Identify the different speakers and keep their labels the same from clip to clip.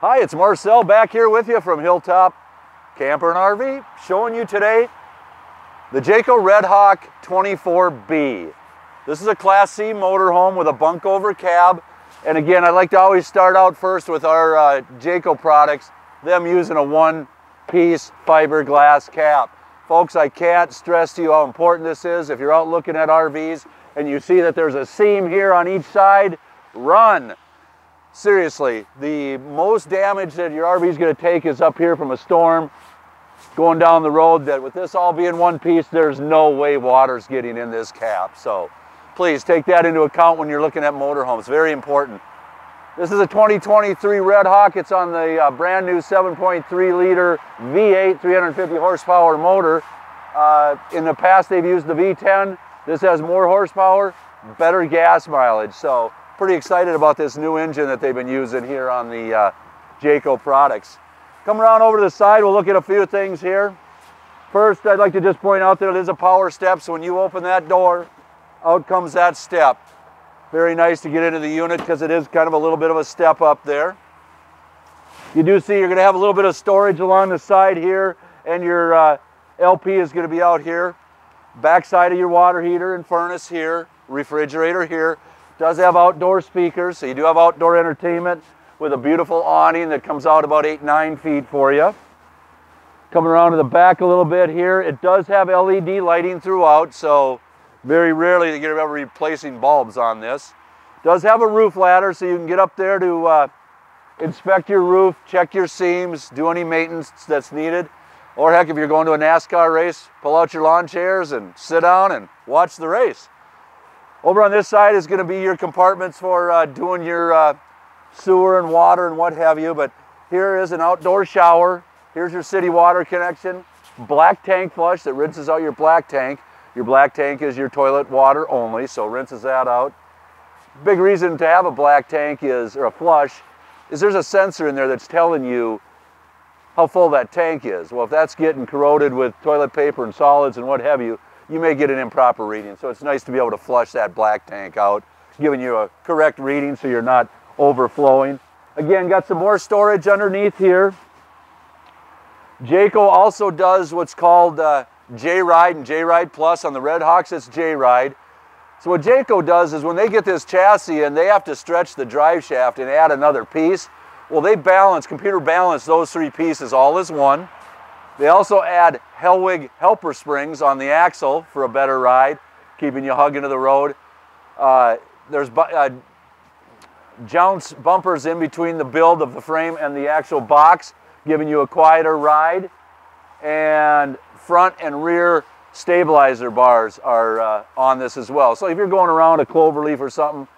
Speaker 1: Hi, it's Marcel back here with you from Hilltop Camper and RV, showing you today the Jayco Redhawk 24B. This is a Class C motorhome with a bunk over cab. And again, I like to always start out first with our uh, Jayco products, them using a one-piece fiberglass cap. Folks, I can't stress to you how important this is. If you're out looking at RVs and you see that there's a seam here on each side, run seriously, the most damage that your RV is going to take is up here from a storm going down the road that with this all being one piece, there's no way water's getting in this cap. So please take that into account when you're looking at motorhomes. Very important. This is a 2023 Redhawk. It's on the uh, brand new 7.3 liter V8 350 horsepower motor. Uh, in the past, they've used the V10. This has more horsepower, better gas mileage. So pretty excited about this new engine that they've been using here on the uh, Jayco products. Come around over to the side, we'll look at a few things here. First, I'd like to just point out that it is a power step, so when you open that door, out comes that step. Very nice to get into the unit because it is kind of a little bit of a step up there. You do see you're going to have a little bit of storage along the side here, and your uh, LP is going to be out here. Backside of your water heater and furnace here, refrigerator here. Does have outdoor speakers, so you do have outdoor entertainment with a beautiful awning that comes out about eight, nine feet for you. Coming around to the back a little bit here, it does have LED lighting throughout, so very rarely you get ever replacing bulbs on this. Does have a roof ladder, so you can get up there to uh, inspect your roof, check your seams, do any maintenance that's needed. Or heck, if you're going to a NASCAR race, pull out your lawn chairs and sit down and watch the race. Over on this side is going to be your compartments for uh, doing your uh, sewer and water and what have you. But here is an outdoor shower. Here's your city water connection. Black tank flush that rinses out your black tank. Your black tank is your toilet water only, so rinses that out. Big reason to have a black tank is, or a flush, is there's a sensor in there that's telling you how full that tank is. Well, if that's getting corroded with toilet paper and solids and what have you, you may get an improper reading. So it's nice to be able to flush that black tank out, giving you a correct reading so you're not overflowing. Again, got some more storage underneath here. Jayco also does what's called uh, J-Ride and J-Ride Plus. On the Redhawks, it's J-Ride. So what Jayco does is when they get this chassis and they have to stretch the drive shaft and add another piece, well, they balance, computer balance those three pieces all as one. They also add Hellwig helper springs on the axle for a better ride, keeping you hugging to the road. Uh, there's uh, jounce bumpers in between the build of the frame and the actual box, giving you a quieter ride. And front and rear stabilizer bars are uh, on this as well. So if you're going around a cloverleaf or something,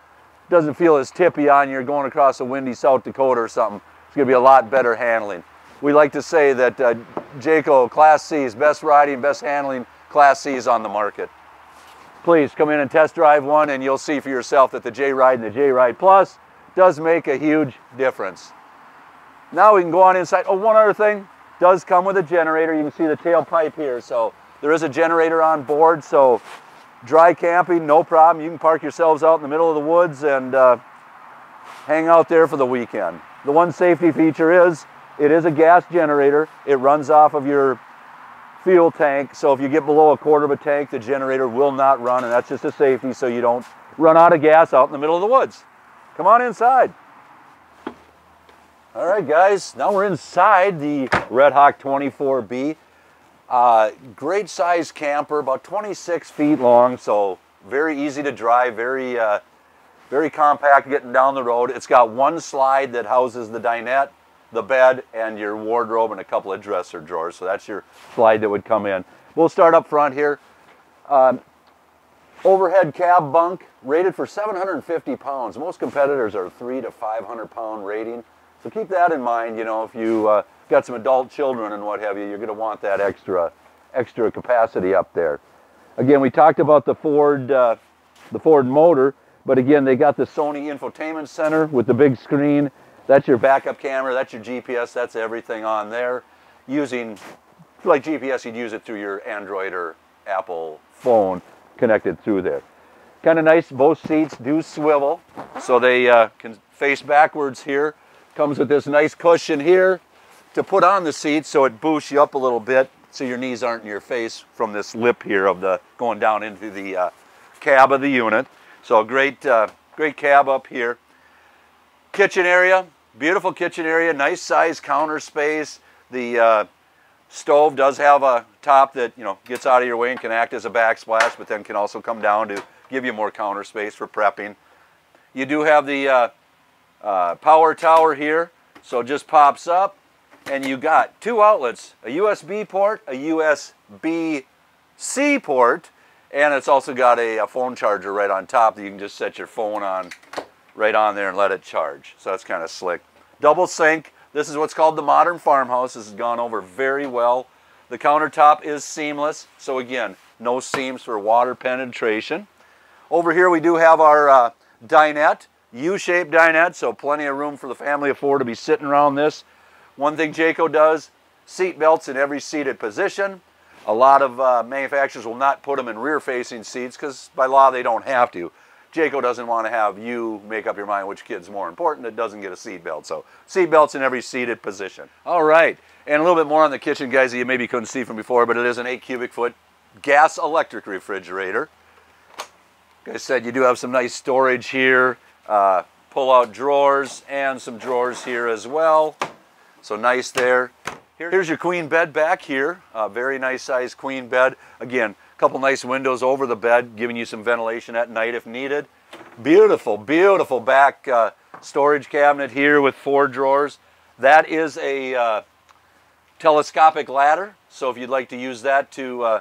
Speaker 1: doesn't feel as tippy on you're going across a windy South Dakota or something, it's gonna be a lot better handling. We like to say that uh, Jayco Class C is best riding, best handling Class C is on the market. Please come in and test drive one and you'll see for yourself that the J-Ride and the J-Ride Plus does make a huge difference. Now we can go on inside. Oh, one other thing, does come with a generator. You can see the tailpipe here. So there is a generator on board. So dry camping, no problem. You can park yourselves out in the middle of the woods and uh, hang out there for the weekend. The one safety feature is it is a gas generator. It runs off of your fuel tank. So if you get below a quarter of a tank, the generator will not run. And that's just a safety so you don't run out of gas out in the middle of the woods. Come on inside. All right, guys, now we're inside the Redhawk 24B. Uh, great size camper, about 26 feet long, so very easy to drive, very, uh, very compact getting down the road. It's got one slide that houses the dinette, the bed, and your wardrobe and a couple of dresser drawers. So that's your slide that would come in. We'll start up front here. Um, Overhead cab bunk rated for 750 pounds. Most competitors are three to 500 pound rating. So keep that in mind, you know, if you uh, got some adult children and what have you, you're gonna want that extra, extra capacity up there. Again, we talked about the Ford, uh, the Ford motor, but again, they got the Sony infotainment center with the big screen. That's your backup camera, that's your GPS, that's everything on there. Using, like GPS, you'd use it through your Android or Apple phone connected through there. Kind of nice, both seats do swivel, so they uh, can face backwards here. Comes with this nice cushion here to put on the seat so it boosts you up a little bit so your knees aren't in your face from this lip here of the going down into the uh, cab of the unit. So great, uh, great cab up here. Kitchen area, beautiful kitchen area, nice size counter space. The uh, stove does have a top that you know gets out of your way and can act as a backsplash, but then can also come down to give you more counter space for prepping. You do have the uh, uh, power tower here, so it just pops up, and you got two outlets, a USB port, a USB-C port, and it's also got a, a, phone charger right on top that you can just set your phone on right on there and let it charge. So that's kind of slick. Double sink. This is what's called the modern farmhouse. This has gone over very well. The countertop is seamless. So again, no seams for water penetration. Over here we do have our uh, dinette, U-shaped dinette, so plenty of room for the family of four to be sitting around this. One thing Jayco does, seat belts in every seated position. A lot of uh, manufacturers will not put them in rear-facing seats because by law they don't have to. Jayco doesn't want to have you make up your mind which kid's more important that doesn't get a seat belt. So seat belts in every seated position. All right, and a little bit more on the kitchen, guys, that you maybe couldn't see from before, but it is an 8 cubic foot gas electric refrigerator. Like I said, you do have some nice storage here, uh, pull out drawers and some drawers here as well. So nice there. Here's your queen bed back here. a very nice size queen bed. Again, couple nice windows over the bed, giving you some ventilation at night if needed. Beautiful, beautiful back uh, storage cabinet here with four drawers. That is a uh, telescopic ladder. So if you'd like to use that to uh,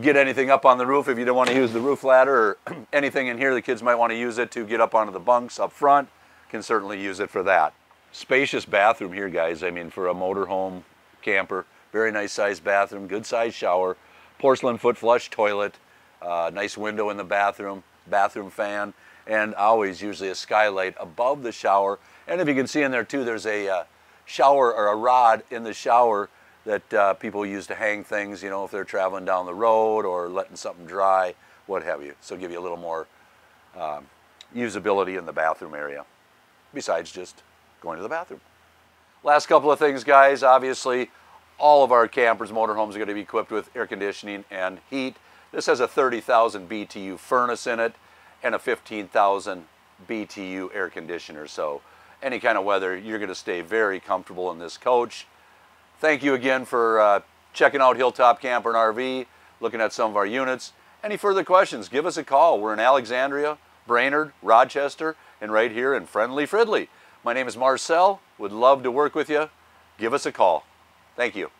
Speaker 1: get anything up on the roof if you don't want to use the roof ladder or anything in here. The kids might want to use it to get up onto the bunks up front. Can certainly use it for that. Spacious bathroom here, guys. I mean, for a motorhome camper, very nice sized bathroom, good sized shower, porcelain foot flush toilet, uh, nice window in the bathroom, bathroom fan, and always usually a skylight above the shower. And if you can see in there too, there's a uh, shower or a rod in the shower that uh, people use to hang things, you know, if they're traveling down the road or letting something dry, what have you. So give you a little more um, usability in the bathroom area, besides just going to the bathroom. Last couple of things, guys. Obviously, all of our campers, motorhomes are going to be equipped with air conditioning and heat. This has a 30,000 BTU furnace in it and a 15,000 BTU air conditioner. So any kind of weather, you're going to stay very comfortable in this coach. Thank you again for uh, checking out Hilltop Camper and RV, looking at some of our units. Any further questions, give us a call. We're in Alexandria, Brainerd, Rochester, and right here in friendly Fridley. My name is Marcel. Would love to work with you. Give us a call. Thank you.